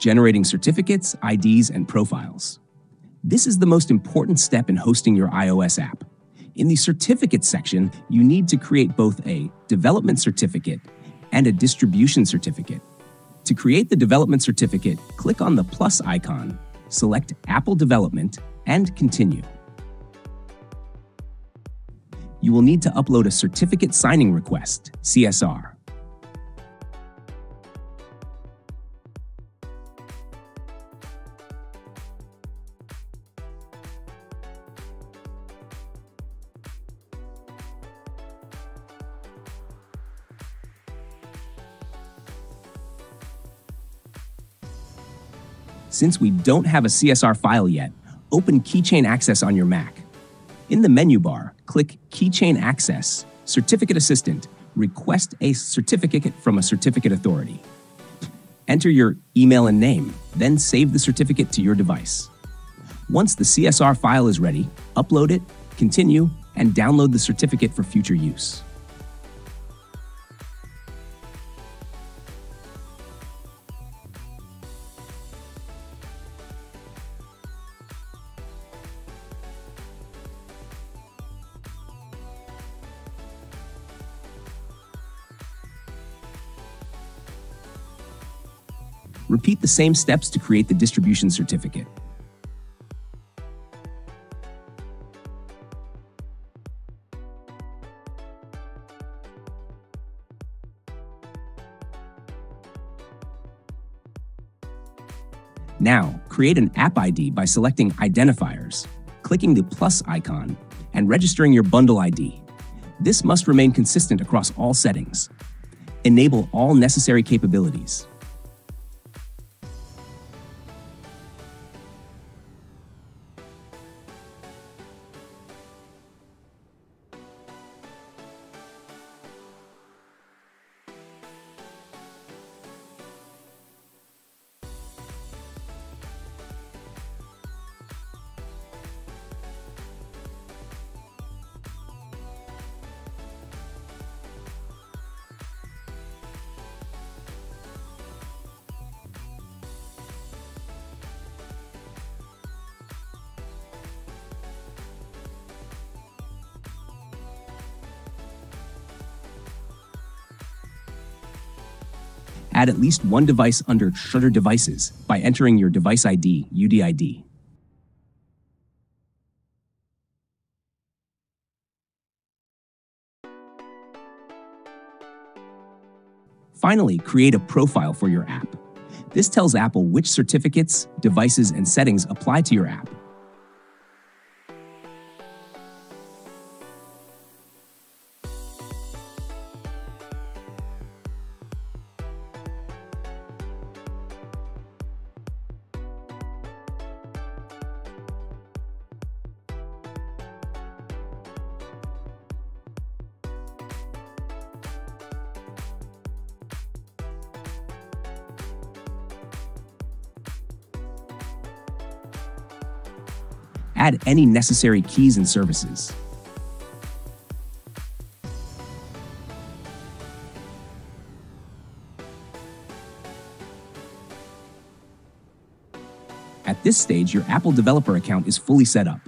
generating certificates, IDs, and profiles. This is the most important step in hosting your iOS app. In the Certificates section, you need to create both a development certificate and a distribution certificate. To create the development certificate, click on the plus icon, select Apple Development, and Continue. You will need to upload a Certificate Signing Request, CSR. Since we don't have a CSR file yet, open Keychain Access on your Mac. In the menu bar, click Keychain Access, Certificate Assistant, request a certificate from a certificate authority. Enter your email and name, then save the certificate to your device. Once the CSR file is ready, upload it, continue, and download the certificate for future use. Repeat the same steps to create the distribution certificate. Now, create an app ID by selecting Identifiers, clicking the plus icon, and registering your bundle ID. This must remain consistent across all settings. Enable all necessary capabilities. Add at least one device under Shutter Devices by entering your device ID, UDID. Finally, create a profile for your app. This tells Apple which certificates, devices, and settings apply to your app. Add any necessary keys and services. At this stage, your Apple developer account is fully set up.